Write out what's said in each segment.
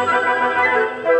Música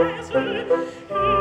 Käse,